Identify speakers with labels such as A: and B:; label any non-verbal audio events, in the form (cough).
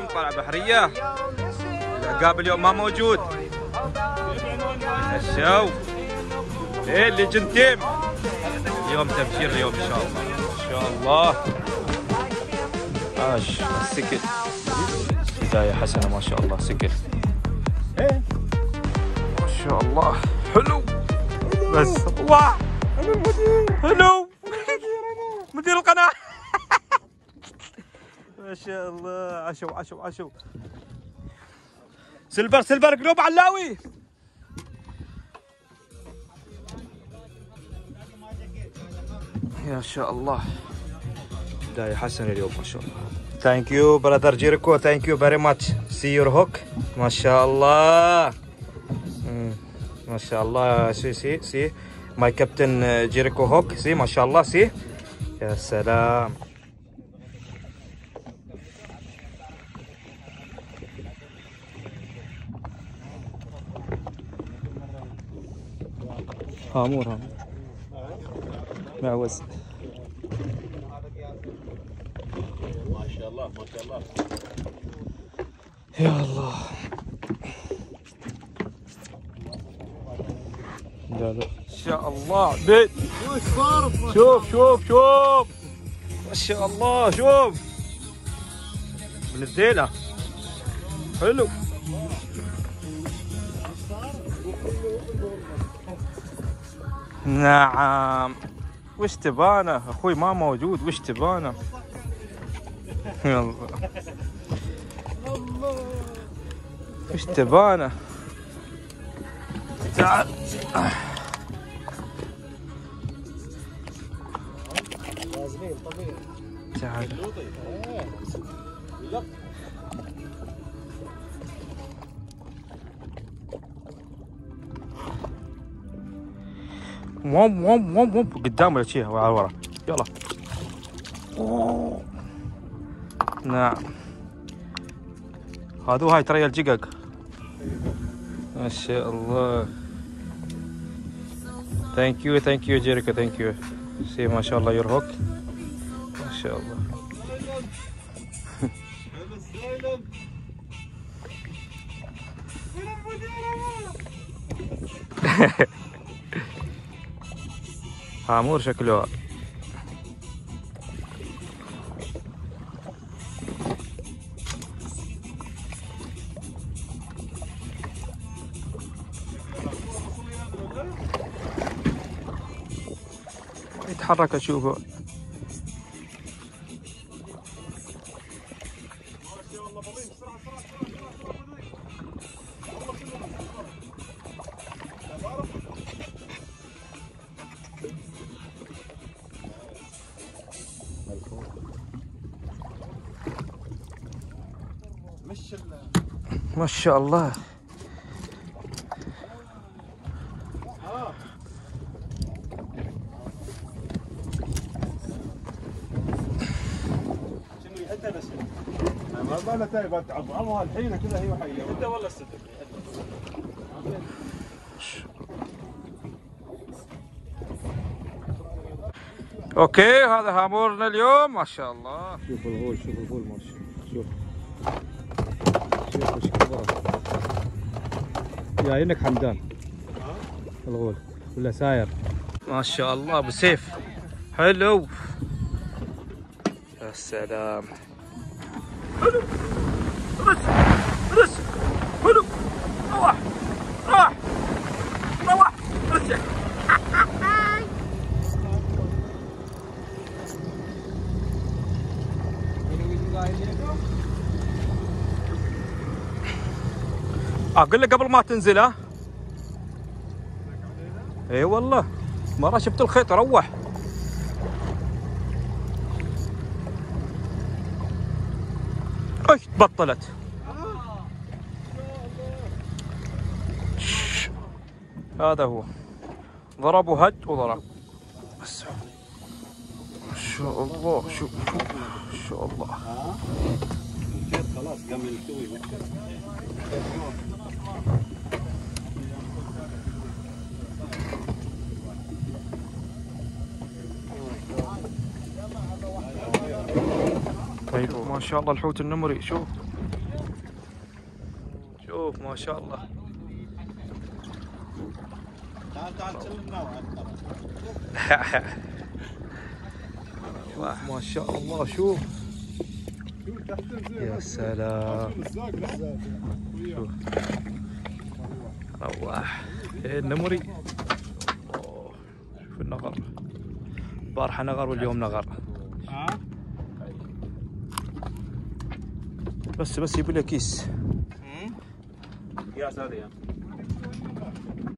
A: اليوم طلع بحرية. العقاب اليوم ما موجود. الشو. إيه اللي جنتيم اليوم تبشير اليوم إن شاء الله. إن شاء الله. عاش السكل بداية حسنة ما شاء الله. سكل
B: إيه.
A: ما شاء الله. حلو. بس. الله حلو. مدير القناة. شاء الله. عشو عشو عشو. سيلفر سيلفر قلوب علاوي يا شاء الله. بداية حسنة اليوم ما شاء الله. ثانك يو براذر جيريكو ثانك يو فيري ماتش سي يور هوك ما شاء الله. ما شاء الله. سي سي سي my captain جيريكو hook see ما شاء الله. see يا سلام. هامور هامور معوز
B: ما شاء الله ما شاء الله
A: يا الله. لا ان شاء الله بيت. شوف شوف شوف. ما شاء الله. شوف. من الذيلة حلو. نعم. وش تبانه أخوي ما موجود. وش تبانه يلا. وش تبانه تعال تعال. وم وم وم وم قدام ولا شيء على ورا يلا. نعم. هذو هاي ترى الجقق. ما شاء الله. thank you thank you جيريكا thank you see ما شاء الله your hook ما شاء الله. (laughs) هامور شكله. يتحرك
B: أشوفه.
A: ما شاء الله.
B: ما الحين هي حيه انت
A: okay هذا هامورنا اليوم. ما شاء الله.
B: شوف الغول شوف الغول ما شاء الله. شوف. شوف وش كبره جاينك حمدان. الغول. ولا ساير.
A: ما شاء الله أبو سيف. حلو. يا سلام. حلو رس رس حلو روح روح روح رس أقول لك قبل ما تنزل ها؟ إي والله مرة شفت الخيط؟ روح. إيش بطلت؟ شش. هذا هو. ضرب وهد وضرب. بس ما شاء الله شوف شوف ما شاء الله.
B: خلاص قام
A: طيب ما شاء الله الحوت النمري. شوف. شوف ما شاء الله. (laughs) ما شاء الله شوف. يا سلام. شوف رواح إيه النمري شوف النغر. البارحة نغر واليوم نغر. بس بس يبي له كيس.
B: يا سادة